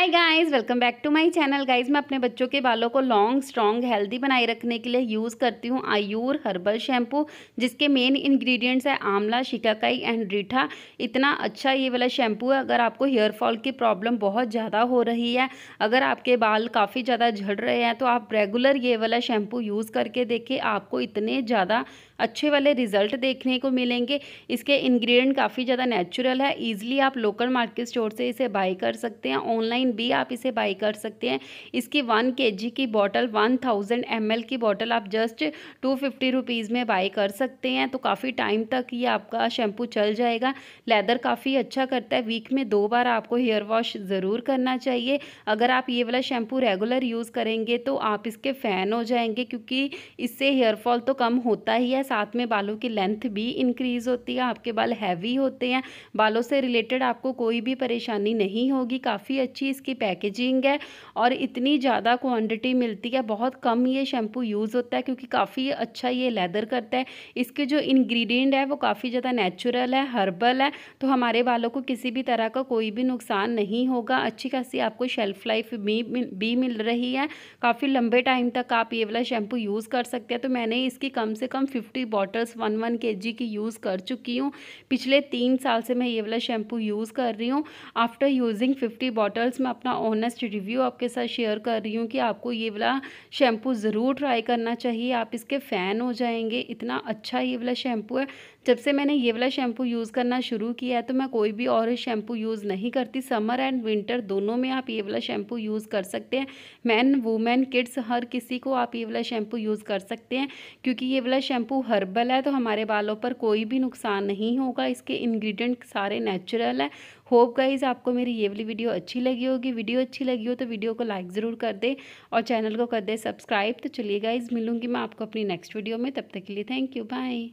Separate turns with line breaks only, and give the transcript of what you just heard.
Hi guys welcome back to my channel guys मैं अपने बच्चों के बालों को लॉन्ग स्ट्रॉन्ग हेल्दी बनाए रखने के लिए यूज़ करती हूँ आयूर हर्बल शैम्पू जिसके मेन इंग्रेडिएंट्स है आंवला शिकाकाई एंड रीठा। इतना अच्छा ये वाला शैम्पू है, अगर आपको हेयर फॉल की प्रॉब्लम बहुत ज़्यादा हो रही है, अगर आपके बाल काफ़ी ज़्यादा झड़ रहे हैं तो आप रेगुलर ये वाला शैम्पू यूज़ करके देखिए, आपको इतने ज़्यादा अच्छे वाले रिज़ल्ट देखने को मिलेंगे। इसके इंग्रेडिएंट काफ़ी ज़्यादा नेचुरल है ईजिली आप लोकल मार्केट स्टोर से इसे बाई कर सकते हैं ऑनलाइन भी आप इसे बाई कर सकते हैं। इसकी वन के की बॉटल वन थाउज़ेंड एम की बॉटल आप जस्ट टू फिफ्टी रुपीज़ में बाई कर सकते हैं। तो काफ़ी टाइम तक ये आपका शैम्पू चल जाएगा। लेदर काफ़ी अच्छा करता है। वीक में दो बार आपको हेयर वॉश ज़रूर करना चाहिए। अगर आप ये वाला शैम्पू रेगुलर यूज़ करेंगे तो आप इसके फ़ैन हो जाएँगे क्योंकि इससे हेयर फॉल तो कम होता ही है। साथ में बालों की लेंथ भी इंक्रीज़ होती है। आपके बाल हैवी होते हैं। बालों से रिलेटेड आपको कोई भी परेशानी नहीं होगी। काफ़ी अच्छी इसकी पैकेजिंग है और इतनी ज़्यादा क्वांटिटी मिलती है, बहुत कम ये शैम्पू यूज़ होता है क्योंकि काफ़ी अच्छा ये लेदर करता है। इसके जो इंग्रेडिएंट है वो काफ़ी ज़्यादा नेचुरल है हर्बल है तो हमारे बालों को किसी भी तरह का कोई भी नुकसान नहीं होगा। अच्छी खासी आपको शेल्फ़ लाइफ भी भी मिल रही है। काफ़ी लंबे टाइम तक आप ये वाला शैम्पू यूज़ कर सकते हैं। तो मैंने इसकी कम से कम fifty bottles one one K की यूज़ कर चुकी हूँ। पिछले तीन साल से मैं ये वाला शैम्पू यूज़ कर रही हूँ। आफ्टर यूजिंग फिफ्टी बॉटल्स मैं अपना ऑनेस्ट रिव्यू आपके साथ शेयर कर रही हूँ कि आपको ये वाला शैम्पू ज़रूर ट्राई करना चाहिए। आप इसके फ़ैन हो जाएँगे। इतना अच्छा ये वाला शैम्पू है। जब से मैंने ये वाला शैम्पू यूज़ करना शुरू किया है तो मैं कोई भी और शैम्पू यूज़ नहीं करती। समर एंड विंटर दोनों में आप ये वाला शैम्पू यूज़ कर सकते हैं। मैन वुमेन किड्स हर किसी को आप ये वाला शैम्पू यूज़ कर सकते हैं। क्योंकि ये वाला शैम्पू हर्बल है तो हमारे बालों पर कोई भी नुकसान नहीं होगा। इसके इन्ग्रीडियंट सारे नेचुरल है। होप गाइज़ आपको मेरी ये वाली वीडियो अच्छी लगी होगी। वीडियो अच्छी लगी हो तो वीडियो को लाइक ज़रूर कर दे और चैनल को कर दे सब्सक्राइब। तो चलिए गाइज़ मिलूँगी मैं आपको अपनी नेक्स्ट वीडियो में। तब तक के लिए थैंक यू बाय